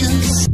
patience.